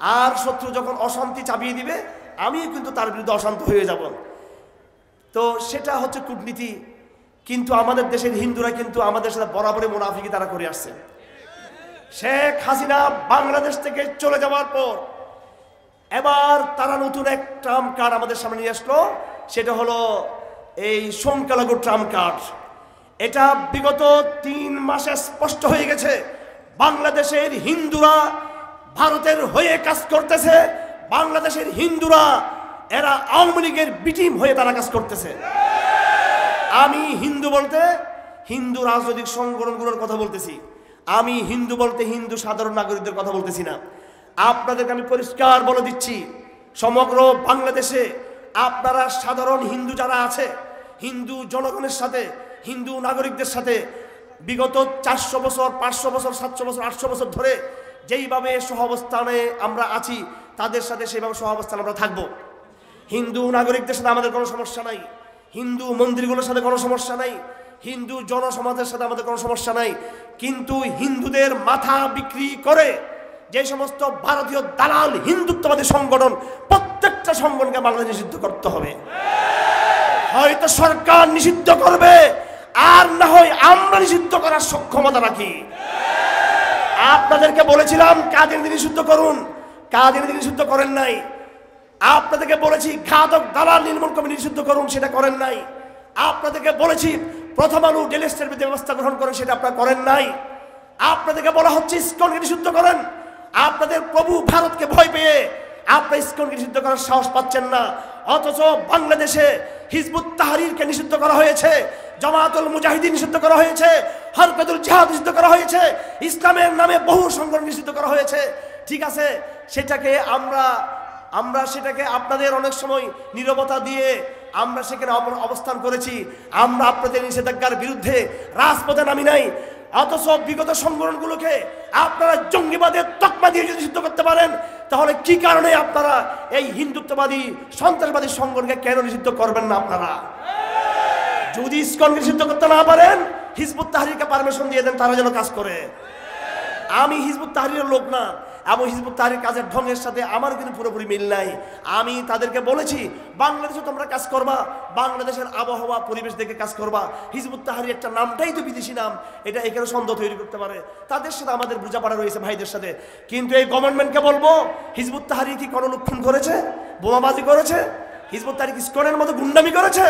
আর শত্রু যখন অশান্তি চাপিয়ে দিবে, আমি কিন্তু তার বিরুদ্ধে অশান্ত হয়ে যাব। তো সেটা হচ্ছে কূটনীতি। কিন্তু আমাদের দেশের হিন্দুরা কিন্তু আমাদের সাথে বরাবরই মুনাফিকি তারা করে আসছে। শেখ হাসিনা বাংলাদেশ থেকে চলে যাওয়ার পর এবার তারা নতুন এক ট্রাম কার্ড আমাদের সামনে নিয়ে আসলো। সেটা হলো এই সংখ্যালঘু ট্রাম কার্ড। এটা বিগত তিন মাসে স্পষ্ট হয়ে গেছে, বাংলাদেশের হিন্দুরা ভারতের হয়ে কাজ করতেছে, বাংলাদেশের হিন্দুরা এরা আওয়ামী লীগের বিটিম হয়ে তারা কাজ করতেছে। আমি হিন্দু বলতে হিন্দু রাজনৈতিক সংগঠনগুলোর কথা বলতেছি। আমি হিন্দু বলতে হিন্দু, সাধারণ নাগরিকদের কথা বলতেছি না। আপনাদেরকে আমি পরিষ্কার বলে দিচ্ছি, সমগ্র বাংলাদেশে আপনারা সাধারণ হিন্দু যারা আছে, হিন্দু জনগণের সাথে, হিন্দু নাগরিকদের সাথে বিগত চারশো বছর, পাঁচশো বছর, সাতশো বছর, আটশো বছর ধরে যেইভাবে সহাবস্থানে আমরা আছি, তাদের সাথে সেইভাবে সহাবস্থানে আমরা থাকব। হিন্দু নাগরিকদের সাথে আমাদের কোনো সমস্যা নাই। হিন্দু মন্দিরগুলোর সাথে কোনো সমস্যা নাই। হিন্দু জনসমাজের সাথে আমাদের কোনো সমস্যা নাই। কিন্তু হিন্দুদের মাথা বিক্রি করে যে সমস্ত ভারতীয় দালাল হিন্দুত্ববাদী সংগঠন, প্রত্যেকটা সংগঠনকে বাংলাদেশ নিষিদ্ধ করতে হবে। হয়তো সরকার নিষিদ্ধ করবে, আর না হয় আমরা নিষিদ্ধ করার সক্ষমতা রাখি। আপনাদেরকে বলেছিলাম, কাদের দিন নিষিদ্ধ করুন? কাদের দিন নিষিদ্ধ করেন নাই? আপনাদেরকে বলেছি, ঘাতক দালাল নির্মূল কমিটি নিষিদ্ধ করুন, সেটা করেন নাই। আপনাদেরকে বলেছি প্রথম আলু ডেলিস্টের ব্যবস্থা গ্রহণ করেন সেটা আপনারা করেন নাই। আপনাদেরকে বলা হচ্ছে, ইস্কনকে নিষিদ্ধ করেন। আপনাদের প্রভু ভারতকে ভয় পেয়ে আপনার ইস্কনকে নিষিদ্ধ করার সাহস পাচ্ছেন না। অথচ বাংলাদেশে হিজবুত তাহারিরকে নিষিদ্ধ করা হয়েছে, জামাতুল মুজাহিদিন নিষিদ্ধ করা হয়েছে, হরকতুল জিহাদ নিষিদ্ধ করা হয়েছে, ইসলামের নামে বহু সংগঠন নিষিদ্ধ করা হয়েছে। ঠিক আছে, সেটাকে আমরা আমরা সেটাকে আপনাদের অনেক সময় নীরবতা দিয়ে আমরা সেখানে অব- অবস্থান করেছি। আমরা আপনাদের নিষেধাজ্ঞার বিরুদ্ধে রাজপথে নামি নাই। অথচ বিগত সংগঠনগুলোকে আপনারা জঙ্গিবাদের তকমা দিয়ে যদি নিষিদ্ধ করতে পারেন, তাহলে কি কারণে আপনারা এই হিন্দুত্ববাদী, সন্ত্রাসবাদী সংগঠনকে কেন নিষিদ্ধ করবেন না আপনারা? যদি ইসকনকে নিষিদ্ধ করতে না পারেন, হিজবুত তাহরিরকে পারমিশন দিয়ে দেন, তারা যেন কাজ করে। আমি হিজবুত তাহরিরের লোক না। এবং হিজবুত তাহরির কাজের ঢঙ্গের সাথে আমার কিন্তু পুরোপুরি মিল নাই। আমি তাদেরকে বলেছি, বাংলাদেশে তোমরা কাজ করবা, বাংলাদেশের আবহাওয়া, পরিবেশ দেখে কাজ করবা। হিজবুত তাহারির একটা নামটাই তো বিদেশি নাম, এটা এখানে সন্দেহ তৈরি করতে পারে। তাদের সাথে আমাদের বোঝাপড়া রয়েছে ভাইদের সাথে। কিন্তু এই গভর্নমেন্টকে বলব হিজবুত তাহারি কি কোনো লক্ষণ করেছে? বোমাবাজি করেছে? হিজবুত তাহারি ইস্কনের মতো গুন্ডামি করেছে?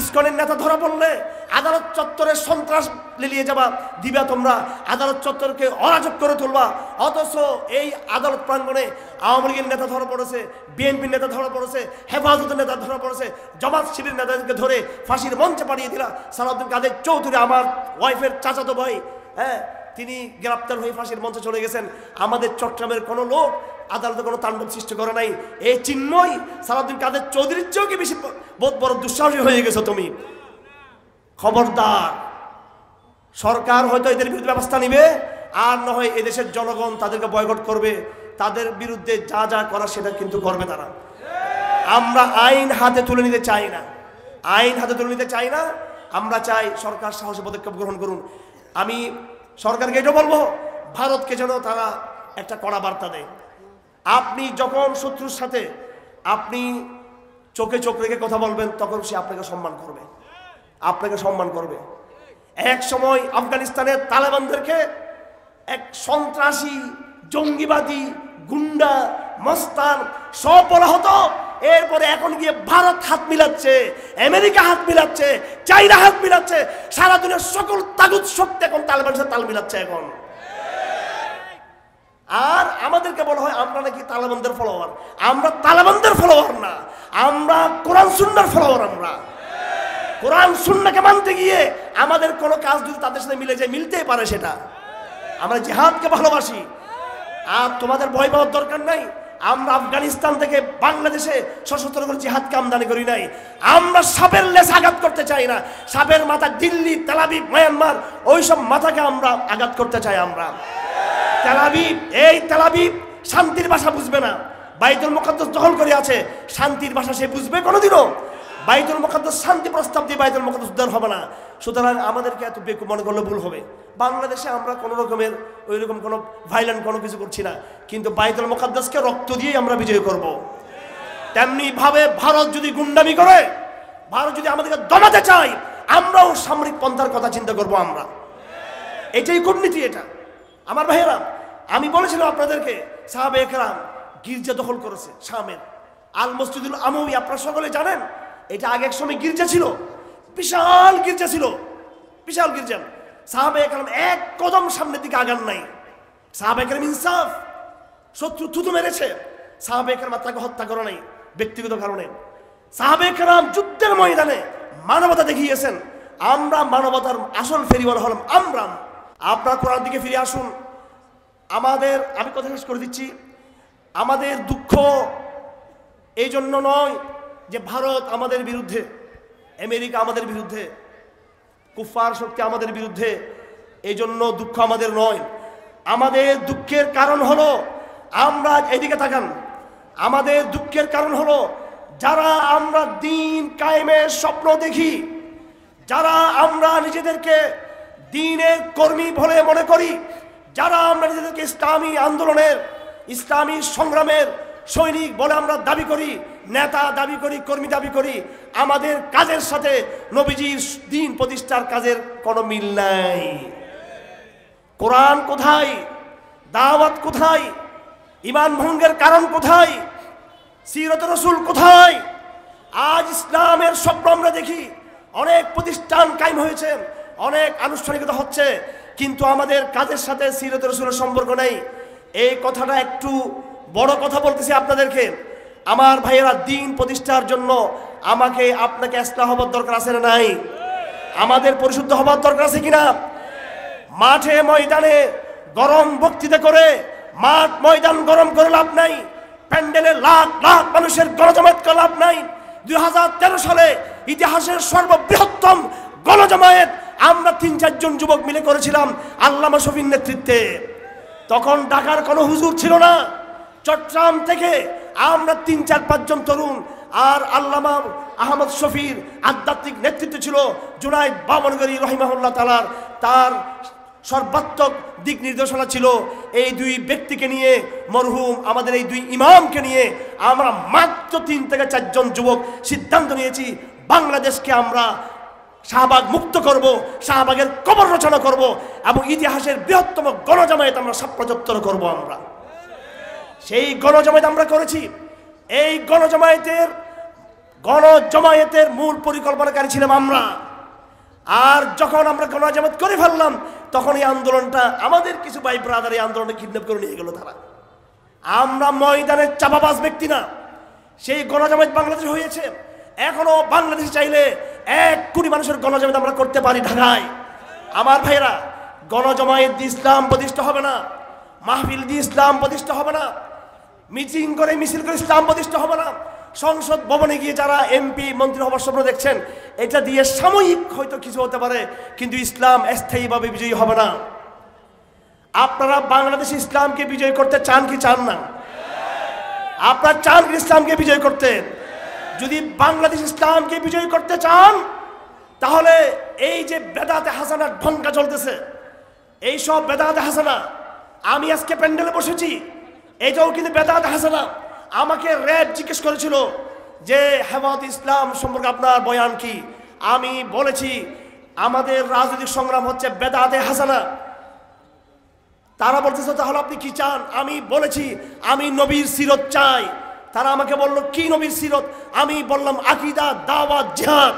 ইস্কনের নেতা ধরা পড়লে আদালত চত্বরে সন্ত্রাস লিলিয়ে যাবা, দিবা তোমরা। আদালত চত্বরকে অরাজক করে তুলবা। অথচ এই আদালত প্রাঙ্গণে আওয়ামী লীগের নেতা ধরা পড়েছে, বিএনপির নেতা ধরা পড়েছে, হেফাজতের নেতা ধরা পড়েছে, জামাত শিবির নেতাদেরকে ধরে ফাঁসির মঞ্চে পাঠিয়ে দিলা। সালাউদ্দিন কাদের চৌধুরী, আমার ওয়াইফের চাচাতো ভাই হ্যাঁ তিনি গ্রেপ্তার হয়ে ফাঁসির মঞ্চে চলে গেছেন। আমাদের চট্টগ্রামের কোনো লোক আদালতে কোনো তাণ্ডব সৃষ্টি করে নাই। এই চিন্ময় সারাদিন কাদের চৌধুরীর চেয়েও কি বেশি বড় দুঃসাহসী হয়ে গেছো তুমি? খবরদার। সরকার হয়তো এদের বিরুদ্ধে ব্যবস্থা নিবে, আর না হয় এদেশের জনগণ তাদেরকে বয়কট করবে। তাদের বিরুদ্ধে যা যা করা সেটা কিন্তু করবে তারা। আমরা আইন হাতে তুলে নিতে চাই না। আইন হাতে তুলে নিতে চাই না। আমরা চাই সরকার সাহসী পদক্ষেপ গ্রহণ করুন। আমি সরকারকে এটা বলব, ভারতকে যেন তারা একটা কড়া বার্তা দেয়। আপনি যখন শত্রুর সাথে আপনি চোখে চোখ রেখে কথা বলবেন, তখন সে আপনাকে সম্মান করবে। আপনাকে সম্মান করবে। এক সময় আফগানিস্তানের তালেবানদেরকে এক সন্ত্রাসী, জঙ্গিবাদী, গুন্ডা, মস্তান সব বলা হতো। এরপরে এখন গিয়ে ভারত হাত মিলাচ্ছে, আমেরিকা হাত মিলাচ্ছে, চাইনা হাত মিলাচ্ছে, সারা দুনিয়ার সকল তাগুত শক্তি এখন তালেবানের সাথে তাল মিলাচ্ছে এখন। আর আমাদেরকে বলা হয়, আমরা নাকি তালেবানদের ফলোয়ার। আমরা তালেবানদের ফলোয়ার না, আমরা কোরআন সুন্নার ফলোয়ার আমরা। কোরআন সুন্নাকে মানতে গিয়ে আমাদের কোনো কাজ যদি তাদের সাথে মিলে যায়, মিলতেই পারে সেটা। আমরা জেহাদকে ভালোবাসি। আর তোমাদের ভয় পাওয়ার দরকার নাই। আমরা আফগানিস্তান থেকে বাংলাদেশে সশস্ত্র করে জিহাদকে আমদানি করি নাই। আমরা সাপের লেস আঘাত করতে চাই না। সাপের মাথা দিল্লি তেলাবিব মায়ানমার, ওইসব মাথাকে আমরা আঘাত করতে চাই আমরা। তেলাবিব এই তেলাবিব শান্তির ভাষা বুঝবে না। বাইতুল মুকাদ্দাস দখল করে আছে। শান্তির ভাষা সে বুঝবে কোনোদিনও। বাইতুল মুকাদ্দাস শান্তি প্রস্তাব দিয়ে বাইতুল মুকাদ্দাস উদ্ধার হবে না। সুতরাং আমাদেরকে এত বেকু মনে করলে ভুল হবে। বাংলাদেশে আমরা কোনো রকমের ওই রকম কোনো ভাইলেন্ট কোনো কিছু করছি না। কিন্তু বাইতুল মুকাদ্দাসকে রক্ত দিয়েই আমরা বিজয় করব। তেমনি ভাবে ভারত যদি গুন্ডামি করে, ভারত যদি আমাদেরকে দমাতে চায়, আমরাও সামরিক পন্থার কথা চিন্তা করব আমরা। এটাই কূটনীতি এটা। আমার ভাইয়েরা, আমি বলেছিলাম আপনাদেরকে সাহাবে একরাম গির্জা দখল করেছে, শামের। আল মসজিদুল আমবি, আপনারা সকলে জানেন এটা আগে এক সময় গির্জা ছিল। বিশাল গির্জা ছিল। বিশাল গির্জা। সাহাবে একরাম এক কদম সামনের দিকে আগান নাই। সাহাবে একরাম ইনসাফ, শত্রু থুতু মেরেছে। সাহাবে একরাম তাকে হত্যা করে নাই ব্যক্তিগত কারণে। সাহাবে একরাম যুদ্ধের ময়দানে মানবতা দেখিয়েছেন, আমরা মানবতার আসল ফেরিওয়ালা হলাম আমরা। আপনার কোরআন দিকে ফিরে আসুন। আমাদের, আমি কথা শেষ করে দিচ্ছি। আমাদের দুঃখ এই জন্য নয় যে ভারত আমাদের বিরুদ্ধে, আমেরিকা আমাদের বিরুদ্ধে, কুফার শক্তি আমাদের বিরুদ্ধে এই জন্য দুঃখ আমাদের নয়। আমাদের দুঃখের কারণ হলো, আমরা এদিকে তাকান। আমাদের দুঃখের কারণ হলো, যারা আমরা দিন কায়েমের স্বপ্ন দেখি, যারা আমরা নিজেদেরকে দিনের কর্মী বলে মনে করি, যারা আমরা নিজেদেরকে ইসলামী আন্দোলনের, ইসলামী সংগ্রামের সৈনিক বলে আমরা দাবি করি নেতা দাবি করি, কর্মী দাবি করি, আমাদের কাজের সাথে নবীজির দিন প্রতিষ্ঠার কাজের কোনো মিল নাই। কোরআন কোথায়? দাওয়াত কোথায়? ইমান ভঙ্গের কারণ কোথায়? সিরত রসুল কোথায়? আজ ইসলামের স্বপ্ন আমরা দেখি, অনেক প্রতিষ্ঠান কায়েম হয়েছে, অনেক আনুষ্ঠানিকতা হচ্ছে, কিন্তু আমাদের কাজের সাথে সিরত রসুলের সম্পর্ক নেই। এই কথাটা একটু বড় কথা বলতেছি আপনাদেরকে। আমার ভাইয়েরা দিন প্রতিষ্ঠার জন্য আমাকে আপনাকে এসলা হবার দরকার আছে না নাই? আমাদের পরিশুদ্ধ হবার দরকার আছে কিনা? মাঠে ময়দানে গরম বক্তৃতা করে মাঠ ময়দান গরম করে লাভ নাই। প্যান্ডেলে লাখ লাখ মানুষের গণজমায়েত করে লাভ নাই। দু হাজার তেরো সালে ইতিহাসের সর্ববৃহত্তম গণজমায়েত আমরা তিন চারজন যুবক মিলে করেছিলাম আল্লামা শফির নেতৃত্বে। তখন ঢাকার কোনো হুজুর ছিল না। চট্টগ্রাম থেকে আমরা তিন, চার পাঁচজন তরুণ আর আল্লামা আহমদ শফির আধ্যাত্মিক নেতৃত্ব ছিল, জুনাইদ বামনগরী রহিমাহুল্লাহ তালার তার সর্বাত্মক দিক নির্দেশনা ছিল, এই দুই ব্যক্তিকে নিয়ে, মরহুম, আমাদের এই দুই ইমামকে নিয়ে আমরা মাত্র তিন থেকে চারজন যুবক সিদ্ধান্ত নিয়েছি, বাংলাদেশকে আমরা শাহবাগ মুক্ত করব, শাহবাগের কবর রচনা করব এবং ইতিহাসের বৃহত্তম গণজামায়াত আমরা সাপ্রযত্তর করব আমরা। সেই গণজমায়েত আমরা করেছি। এই গণজমায়েতের গণজমায়েতের মূল পরিকল্পনাকারী ছিলাম আমরা। আর যখন আমরা গণজমায়েত করে ফেললাম, তখন এই আন্দোলনটা আমাদের কিছু ভাই ব্রাদার এই আন্দোলনে কিডন্যাপ করে নিয়ে গেল তারা। আমরা ময়দানের চাপাবাজ ব্যক্তি না। সেই গণজমায়েত বাংলাদেশে হয়েছে। এখনও বাংলাদেশে চাইলে এক কোটি মানুষের গণজমায়েত আমরা করতে পারি ঢাকায়। আমার ভাইরা গণজমায়েত ইসলাম প্রতিষ্ঠা হবে না। মাহফিল দিয়ে ইসলাম প্রতিষ্ঠা হবে না। মিটিং করে, মিছিল করে ইসলাম প্রতিষ্ঠা হবে না। সংসদ ভবনে গিয়ে যারা এমপি, মন্ত্রী হবার স্বপ্ন দেখছেন, এটা দিয়ে সাময়িক হয়তো কিছু হতে পারে, কিন্তু ইসলাম স্থায়ীভাবে বিজয়ী হবে না। আপনারা বাংলাদেশ ইসলামকে বিজয় করতে চান কি চান না? আপনারা চান ইসলামকে বিজয় করতে? যদি বাংলাদেশ ইসলামকে বিজয় করতে চান, তাহলে এই যে বেদাতে হাসানার ঢঙ্কা চলতেছে, এই সব বেদাতে হাসানা আমি আজকে প্যান্ডেলে বসেছি। এটাও কিন্তু বেদাত হাসানা। আমাকে র্যাব জিজ্ঞেস করেছিল যে হেমাত ইসলাম সম্পর্কে আপনার বয়ান কি? আমি বলেছি, আমাদের রাজনৈতিক সংগ্রাম হচ্ছে বেদাতে হাসানা। তারা বলতেছে, তাহলে আপনি কি চান? আমি বলেছি, আমি নবীর সিরত চাই। তারা আমাকে বলল, কি নবীর সিরত? আমি বললাম, আকিদা, দাওয়াত, জিহাদ।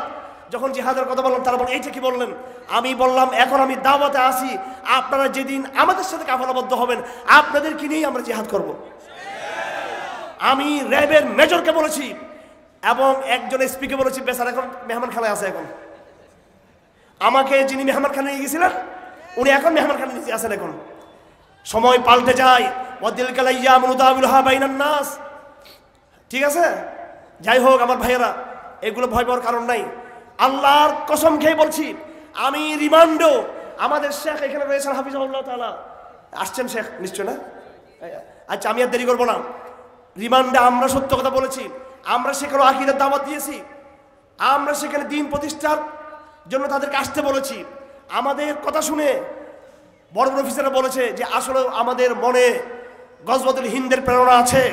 যখন জিহাদের কথা বললাম, তারা বলল, এইটা কি বললেন? আমি বললাম, এখন আমি দাওয়াতে আসি আপনারা যেদিন আমাদের সাথে কাফলাবদ্ধ হবেন, আপনাদেরকে নিয়েই আমরা জিহাদ করব। আমি র্যাবের মেজরকে বলেছি, এবং একজন এসপিকে বলেছি, বেচার, এখন মেহমান খানায় আছে এখন। আমাকে যিনি মেহমান খানে নিয়ে গেছিলেন, উনি এখন মেহমান খানে নিয়ে আসেন এখন। সময় পাল্টে যায়। নাস। ঠিক আছে? যাই হোক, আমার ভাইয়েরা, এগুলো ভয় পাওয়ার কারণ নাই। আল্লাহর কসম খেয়ে বলছি আমি রিমান্ডও আমাদের শেখ এখানে রয়েছেন হাফিজাউল্লাহ তাআলা। আসছেন শেখ, নিশ্চয় না? আচ্ছা আমি আর দেরি করব না। রিমান্ডে আমরা সত্য কথা বলেছি। আমরা সেখানে আকিদের দাওয়াত দিয়েছি। আমরা সেখানে দিন প্রতিষ্ঠার জন্য তাদেরকে আসতে বলেছি। আমাদের কথা শুনে বড় বড় অফিসাররা বলেছে যে আসলে আমাদের মনে গজবতুল হিন্দের প্রেরণা আছে।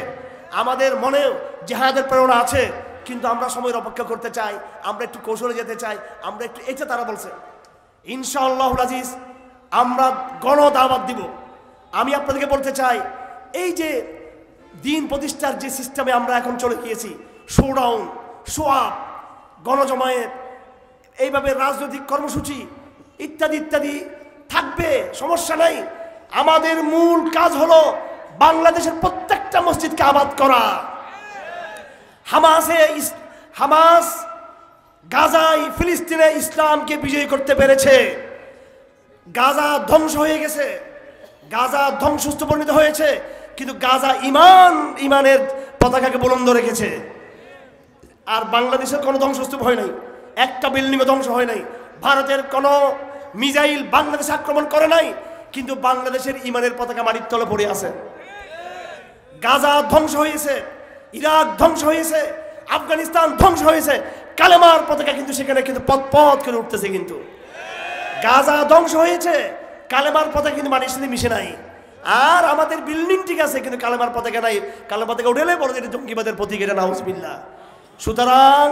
আমাদের মনে জেহাদের প্রেরণা আছে। কিন্তু আমরা সময়ের অপেক্ষা করতে চাই, আমরা একটু কৌশলে যেতে চাই, আমরা একটু এটা তারা বলছে, ইনশাআল্লাহ আজিজ, আমরা গণ দাওয়াত দিব। আমি আপনাদেরকে বলতে চাই, এই যে দিন প্রতিষ্ঠার যে সিস্টেমে আমরা এখন চলে গিয়েছি, শোডাউন, সোয়াব, গণজমায়েত, এইভাবে রাজনৈতিক কর্মসূচি, ইত্যাদি ইত্যাদি থাকবে, সমস্যা নাই। আমাদের মূল কাজ হলো বাংলাদেশের প্রত্যেকটা মসজিদকে আবাদ করা। হামাসে হামাস গাজায় ফিলিস্তিনে ইসলামকে বিজয়ী করতে পেরেছে। গাজা ধ্বংস হয়ে গেছে। গাজা ধ্বংসস্থ পরিণত হয়েছে। কিন্তু গাজা ইমান, ইমানের পতাকাকে বুলন্দ রেখেছে। আর বাংলাদেশের কোনো ধ্বংসস্তূপ হয় নাই। একটা বিল্ডিংও ধ্বংস হয় নাই। ভারতের কোনো মিজাইল বাংলাদেশ আক্রমণ করে নাই। কিন্তু বাংলাদেশের ইমানের পতাকা মাটির তলে পড়ে আছে। গাজা ধ্বংস হয়েছে। ইরাক ধ্বংস হয়েছে, আফগানিস্তান ধ্বংস হয়েছে, কালেমার পতাকা কিন্তু সেখানে কিন্তু পথ পথ করে উঠতেছে কিন্তু। গাজা ধ্বংস হয়েছে, কালেমার পতাকা কিন্তু মানুষের সাথে মিশে নাই। আর আমাদের বিল্ডিং ঠিক আছে, কিন্তু কালেমার পতাকা নাই। কালেমার পতাকা উঠেলে বড় যেটা জঙ্গিবাদের প্রতীক এটা নাউজবিল্লা সুতরাং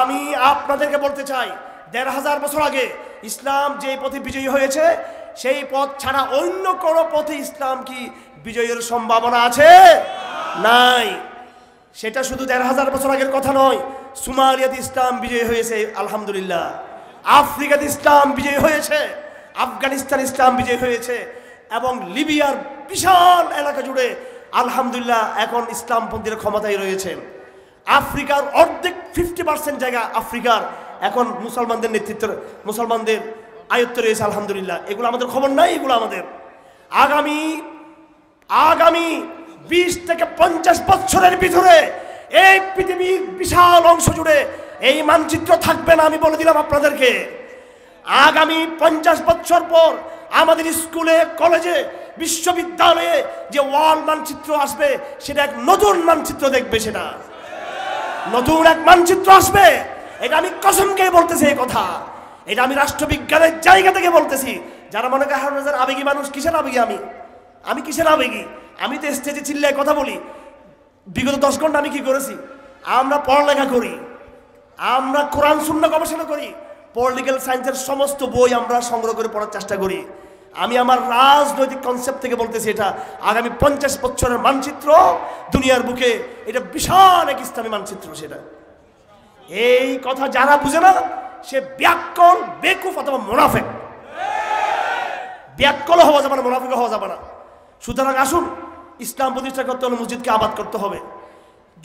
আমি আপনাদেরকে বলতে চাই, দেড় হাজার বছর আগে ইসলাম যে পথে বিজয়ী হয়েছে, সেই পথ ছাড়া অন্য কোনো পথে ইসলাম কি বিজয়ের সম্ভাবনা আছে? নাই। সেটা শুধু দেড় হাজার বছর আগের কথা নয়, সুমালিয়াতে ইসলাম বিজয়ী হয়েছে, আলহামদুলিল্লাহ। আফ্রিকাতে ইসলাম বিজয়ী হয়েছে, আফগানিস্তান ইসলাম বিজয়ী হয়েছে, এবং লিবিয়ার বিশাল এলাকা জুড়ে, আলহামদুলিল্লাহ, এখন ইসলামপন্থীরা ক্ষমতায় রয়েছে। আফ্রিকার অর্ধেক ফিফটি পার্সেন্ট জায়গা আফ্রিকার, এখন মুসলমানদের নেতৃত্ব, মুসলমানদের আয়ত্ত রয়েছে, আলহামদুলিল্লাহ। এগুলো আমাদের খবর নাই, এগুলো আমাদের। আগামী আগামী বিশ থেকে পঞ্চাশ বছরের ভিতরে এই পৃথিবীর বিশাল অংশ জুড়ে এই মানচিত্র থাকবে না, আমি বলে দিলাম আপনাদেরকে। আগামী পঞ্চাশ বছর পর আমাদের স্কুলে, কলেজে, বিশ্ববিদ্যালয়ে যে ওয়ার্ল্ড মানচিত্র আসবে, সেটা এক নতুন মানচিত্র দেখবে সেটা। নতুন এক মানচিত্র আসবে। এটা আমি কসমকে বলতেছি এই কথা। এটা আমি রাষ্ট্রবিজ্ঞানের জায়গা থেকে বলতেছি। যারা মনে করে হারুন আবেগী মানুষ, কিসের আবেগী আমি? আমি কিসের আবেগী? আমি তো স্টেজে চিল্লায় কথা বলি। বিগত দশ ঘণ্টা আমি কি করেছি? আমরা পড়ালেখা করি, আমরা কোরআন শূন্য গবেষণা করি পলিটিক্যাল সায়েন্সের সমস্ত বই আমরা সংগ্রহ করে পড়ার চেষ্টা করি। আমি আমার রাজনৈতিক কনসেপ্ট থেকে বলতেছি এটা। আগামী পঞ্চাশ বছরের মানচিত্র, দুনিয়ার বুকে এটা বিশাল এক ইসলামী মানচিত্র সেটা। এই কথা যারা বুঝে না, সে ব্যাকল বেকুফ অথবা মোনাফেক। ব্যাকল হওয়া যাবে না, মোনাফেক হওয়া যাবে না। সুতরাং আসুন ইসলাম প্রতিষ্ঠা করতে হলে মসজিদকে আবাদ করতে হবে।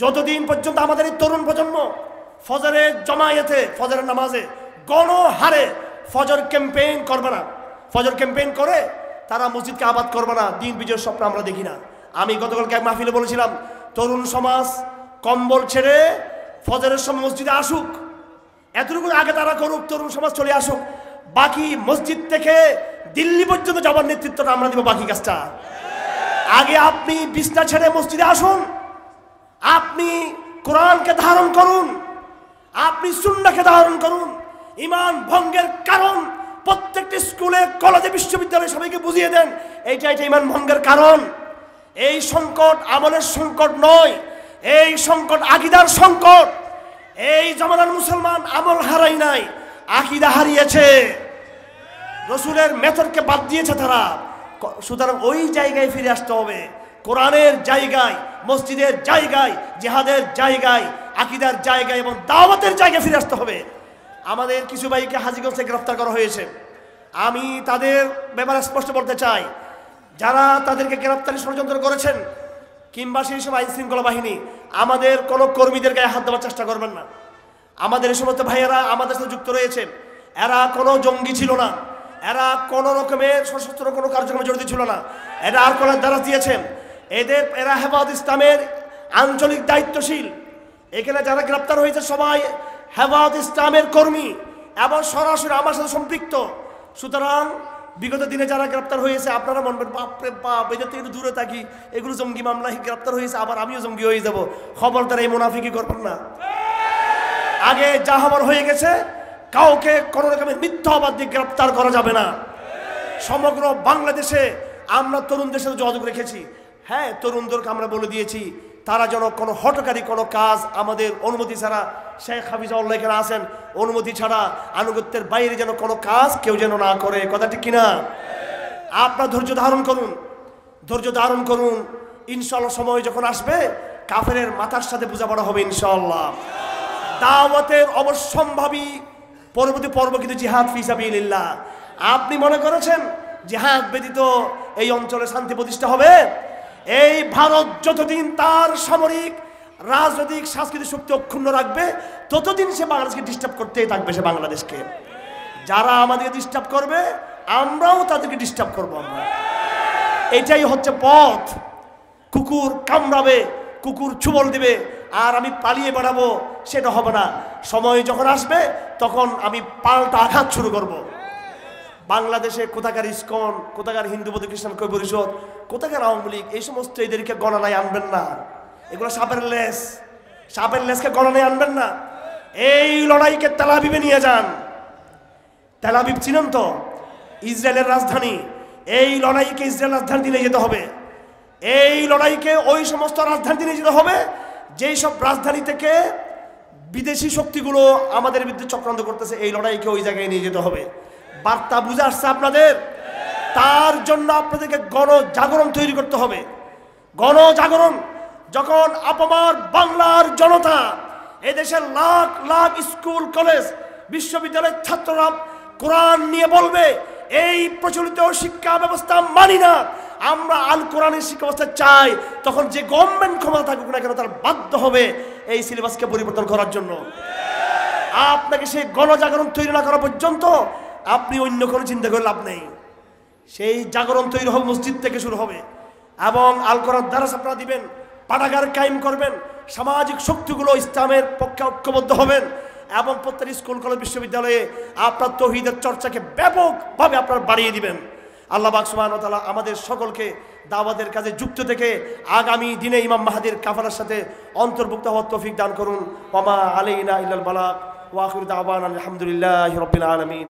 যতদিন পর্যন্ত আমাদের এই তরুণ প্রজন্ম ফজরের জমায়েতে, ফজরের নামাজে গণহারে ফজর ক্যাম্পেইন করবে না, ফজর ক্যাম্পেইন করে তারা মসজিদকে আবাদ করবে না, দিন বিজয়ের স্বপ্ন আমরা দেখি না। আমি গতকালকে এক মাহফিলে বলেছিলাম, তরুণ সমাজ কম্বল ছেড়ে ফজরের সময় মসজিদে আসুক। এতটুকু আগে তারা করুক, তরুণ সমাজ চলে আসুক। বাকি মসজিদ থেকে দিল্লি পর্যন্ত যাবার নেতৃত্বটা আমরা দিব বাকি কাজটা। আগে আপনি বিছনা ছেড়ে মসজিদে আসুন। আপনি কোরআনকে ধারণ করুন। আপনি সুন্নাকে ধারণ করুন। ইমান ভঙ্গের কারণ প্রত্যেকটি স্কুলে, কলেজে, বিশ্ববিদ্যালয়ে সবাইকে বুঝিয়ে দেন, এইটা এটা ইমান ভঙ্গের কারণ। এই সংকট আমলের সংকট নয়, এই সংকট আকিদার সংকট। এই জমানার মুসলমান আমল হারাই নাই, আকিদা হারিয়েছে। রসুলের মেথডকে বাদ দিয়েছে তারা। সুতরাং ওই জায়গায় ফিরে আসতে হবে। কোরআনের জায়গায়, মসজিদের জায়গায়, জেহাদের জায়গায়, আকিদার জায়গায় এবং দাওয়াতের জায়গায় ফিরে আসতে হবে। আমাদের কিছু ভাইকে হাজিগঞ্জে গ্রেফতার করা হয়েছে। আমি তাদের ব্যাপারে স্পষ্ট বলতে চাই। যারা তাদেরকে গ্রেফতারি ষড়যন্ত্র করেছেন, কিংবা সেই সব আইন শৃঙ্খলা বাহিনী, আমাদের কোনো কর্মীদের গায়ে হাত দেওয়ার চেষ্টা করবেন না। আমাদের এই সমস্ত ভাইয়েরা আমাদের সাথে যুক্ত রয়েছে। এরা কোনো জঙ্গি ছিল না। এরা কোনো রকমের সশস্ত্র কোনো কার্যক্রমে জড়িত ছিল না। এরা আর কোনো দ্বারা দিয়েছেন। এদের, এরা হেফাজত ইসলামের আঞ্চলিক দায়িত্বশীল। এখানে যারা গ্রেপ্তার হয়েছে সবাই হেফাজত ইসলামের কর্মী এবং সরাসরি আমার সাথে সম্পৃক্ত। সুতরাং বিগত দিনে যারা গ্রেপ্তার হয়েছে, আপনারা মনবেন, বাপরে বাপ এদের থেকে দূরে থাকি, এগুলো জঙ্গি মামলায় গ্রেপ্তার হয়েছে, আবার আমিও জঙ্গি হয়ে যাব। তারা এই মুনাফিকি করবেন না। আগে যা হবার হয়ে গেছে কাউকে কোনো রকমের মিথ্যাবাদ দিয়ে গ্রেপ্তার করা যাবে না। সমগ্র বাংলাদেশে আমরা তরুণদের সাথে যোগাযোগ রেখেছি। হ্যাঁ তরুণদেরকে আমরা বলে দিয়েছি, তারা যেন কোনো হটকারী কোনো কাজ আমাদের অনুমতি ছাড়া, শেখ হাফিজাউল্লাহ এখানে আসেন অনুমতি ছাড়া আনুগত্যের বাইরে যেন কোনো কাজ কেউ যেন না করে। কথাটি কিনা? আপনার ধৈর্য ধারণ করুন, ধৈর্য ধারণ করুন। ইনশাল্লাহ সময় যখন আসবে, কাফেরের মাথার সাথে বোঝাপড়া হবে ইনশাল্লাহ দাওয়াতের অবশ্যম্ভাবী পরবর্তী পর্ব কিন্তু জিহাদ ফিসাবিল্লাহ আপনি মনে করেছেন জিহাদ ব্যতীত এই অঞ্চলে শান্তি প্রতিষ্ঠা হবে? এই ভারত যতদিন তার সামরিক, রাজনৈতিক, সাংস্কৃতিক শক্তি অক্ষুণ্ণ রাখবে, ততদিন সে বাংলাদেশকে ডিস্টার্ব করতেই থাকবে সে বাংলাদেশকে। যারা আমাদেরকে ডিস্টার্ব করবে, আমরাও তাদেরকে ডিস্টার্ব করব আমরা। এটাই হচ্ছে পথ। কুকুর কামড়াবে, কুকুর ছুবল দিবে, আর আমি পালিয়ে বেড়াবো সেটা হবে না। সময় যখন আসবে, তখন আমি পাল্টা আঘাত শুরু করব। বাংলাদেশে কোথাকার ইস্কন, কোথাকার হিন্দু বৌদ্ধ খ্রিস্টান ঐক্য পরিষদ, কোথাকার আওয়ামী লীগ, এই সমস্ত এদেরকে গণনায় আনবেন না। এগুলো সাপের লেস সাপের লেসকে গণনায় আনবেন না। এই লড়াইকে তেলাবিবে নিয়ে যান। তেলাবিব চিনেন তো? ইসরায়েলের রাজধানী। এই লড়াইকে ইসরায়েল রাজধানী নিয়ে যেতে হবে। এই লড়াইকে ওই সমস্ত রাজধানী নিয়ে যেতে হবে, যেই সব রাজধানী থেকে বিদেশি শক্তিগুলো আমাদের বিরুদ্ধে চক্রান্ত করতেছে, এই লড়াইকে ওই জায়গায় নিয়ে যেতে হবে। বার্তা বুঝে আসছে আপনাদের? তার জন্য আপনাদেরকে গণজাগরণ তৈরি করতে হবে। গণজাগরণ যখন আপমার বাংলার জনতা, এদেশের লাখ লাখ স্কুল, কলেজ, বিশ্ববিদ্যালয়ের ছাত্ররা কোরআন নিয়ে বলবে, এই প্রচলিত শিক্ষা ব্যবস্থা মানি না। আমরা আল কোরআনের শিক্ষা ব্যবস্থা চাই, তখন যে গভর্নমেন্ট ক্ষমতা থাকুক না কেন তার বাধ্য হবে এই সিলেবাসকে পরিবর্তন করার জন্য। আপনাকে সেই গণজাগরণ তৈরি না করা পর্যন্ত আপনি অন্য কোনো চিন্তা করে লাভ নেই। সেই জাগরণ তৈরি হবে মসজিদ থেকে শুরু হবে। এবং আল কোরআন দ্বারা আপনারা দিবেন, পাঠাগার কায়েম করবেন, সামাজিক শক্তিগুলো ইসলামের পক্ষে ঐক্যবদ্ধ হবেন এবং প্রত্যেক স্কুল, কলেজ, বিশ্ববিদ্যালয়ে আপনার তহিদের চর্চাকে ব্যাপকভাবে আপনারা বাড়িয়ে দিবেন। আল্লাহ বাকসুমান তালা আমাদের সকলকে দাওয়াতের কাজে যুক্ত থেকে আগামী দিনে ইমাম মাহাদের কাফালার সাথে অন্তর্ভুক্ত হওয়ার তৌফিক দান করুন। ওমা আলাইনা ইল্লাল বালাক ওয়া দাবান আলহামদুলিল্লাহ রবিল আলামিন।